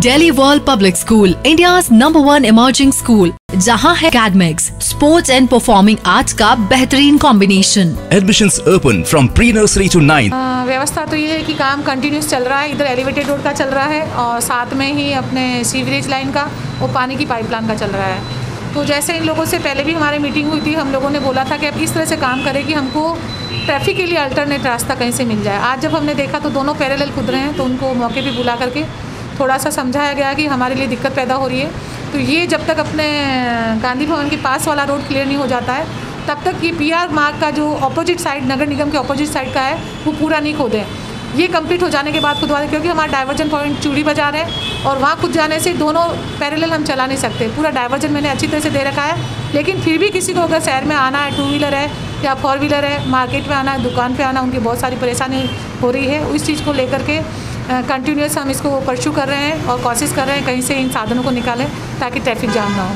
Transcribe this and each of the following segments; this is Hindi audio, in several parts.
Delhi World Public School, India's number one emerging school, जहाँ है academics, sports and performing arts का बेहतरीन combination Admissions open from pre-nursery to 9th. अ, व्यवस्था तो ये है कि काम कंटिन्यूस चल रहा है इधर एलिवेटेड रोड का चल रहा है और साथ में ही अपने सीवरेज लाइन का और पानी की पाइपलाइन का चल रहा है। तो जैसे इन लोगों से पहले भी हमारी मीटिंग हुई थी हम लोगों ने बोला था कि अब इस तरह से काम करें कि हमको ट्रैफ़िक के लिए अल्टरनेट रास्ता कहीं से मिल जाए। आज जब हमने देखा तो दोनों पैरेलल खुद रहे हैं तो उनको मौके पे बुला करके थोड़ा सा समझाया गया कि हमारे लिए दिक्कत पैदा हो रही है। तो ये जब तक अपने गांधी भवन के पास वाला रोड क्लियर नहीं हो जाता है, तब तक ये पी आर मार्ग का जो अपोजिट साइड नगर निगम के अपोजिट साइड का है, वो पूरा नहीं खोदें। ये कंप्लीट हो जाने के बाद खुद वाले क्योंकि हमारा डाइवर्जन पॉइंट चूड़ी बाज़ार है और वहाँ खुद जाने से दोनों पैरेलल हम चला नहीं सकते। पूरा डाइवर्जन मैंने अच्छी तरह से दे रखा है, लेकिन फिर भी किसी को अगर शहर में आना है टू व्हीलर है या फोर व्हीलर है मार्केट में आना है, दुकान पर आना उनकी बहुत सारी परेशानी हो रही है, उस चीज़ को लेकर के कंटिन्यूस हम इसको परस्यू कर रहे हैं और कोशिश कर रहे हैं कहीं से इन साधनों को निकालें ताकि ट्रैफ़िक जाम ना हो।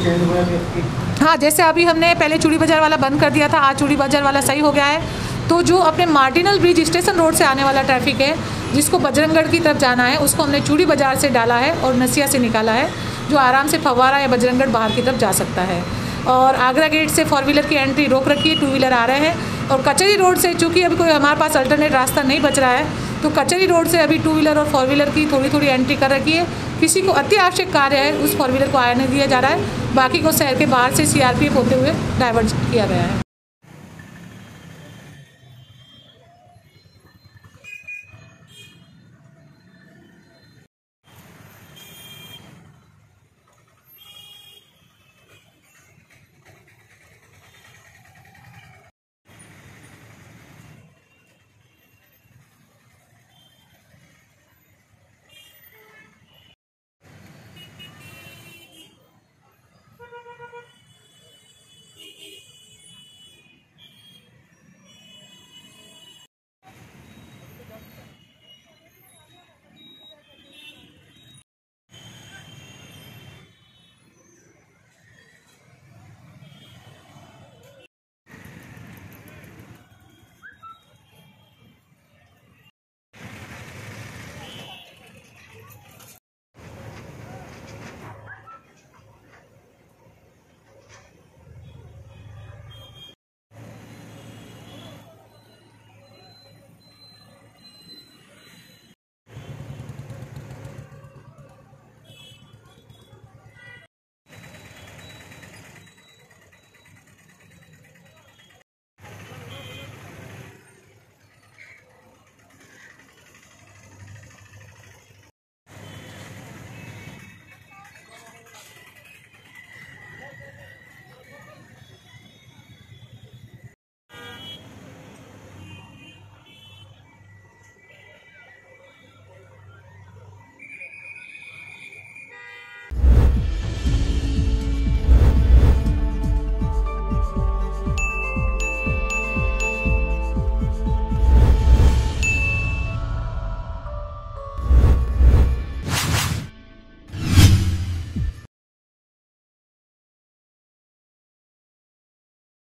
है हाँ जैसे अभी हमने पहले चूड़ी बाज़ार वाला बंद कर दिया था आज चूड़ी बाज़ार वाला सही हो गया है। तो जो अपने मार्टिनल ब्रिज स्टेशन रोड से आने वाला ट्रैफ़िक है जिसको बजरंगगढ़ की तरफ़ जाना है उसको हमने चूड़ी बाज़ार से डाला है और नसिया से निकाला है जो आराम से फवारा या बजरंगगढ़ बाहर की तरफ़ जा सकता है। और आगरा गेट से फोर व्हीलर की एंट्री रोक रखी है टू व्हीलर आ रहे हैं। और कचहरी रोड से चूँकि अभी कोई हमारे पास अल्टरनेट रास्ता नहीं बच रहा है तो कचहरी रोड से अभी टू व्हीलर और फोर व्हीलर की थोड़ी थोड़ी एंट्री कर रखी है। किसी को अति आवश्यक कार्य है, उस फोर व्हीलर को आया नहीं दिया जा रहा है। बाकी को शहर के बाहर से सीआरपीएफ होते हुए डाइवर्ट किया गया है।